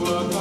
work